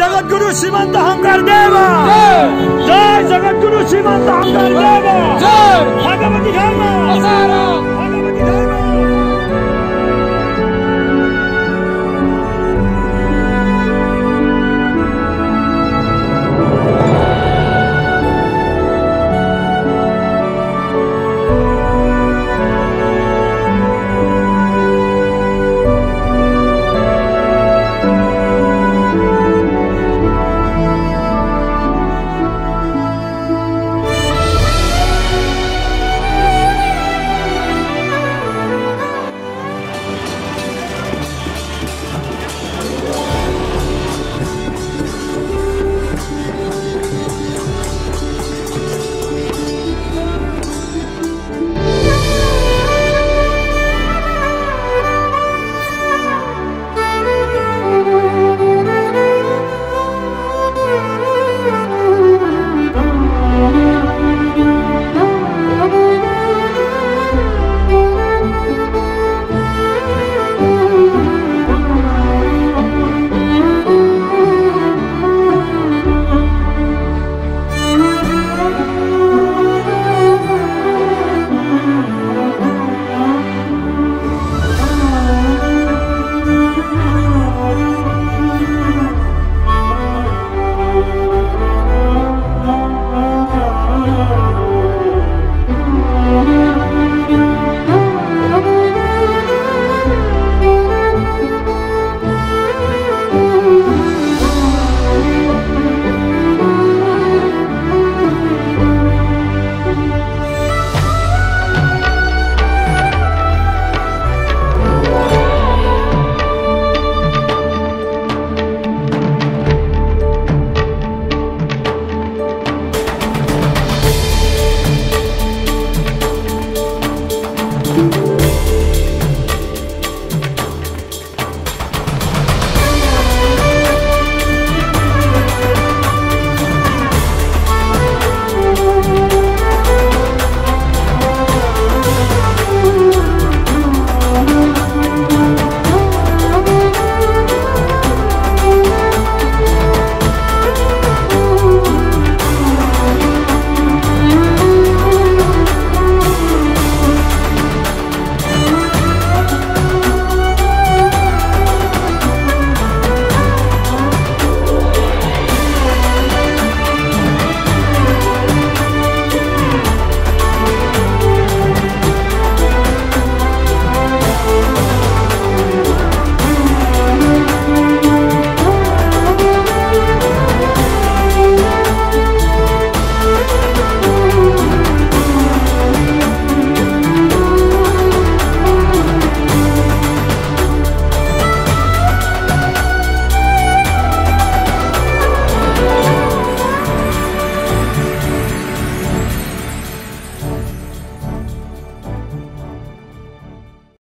जगद्गुरु श्रीमंत हंकर देव जय जगद्गुरु श्रीमंत हंकर देव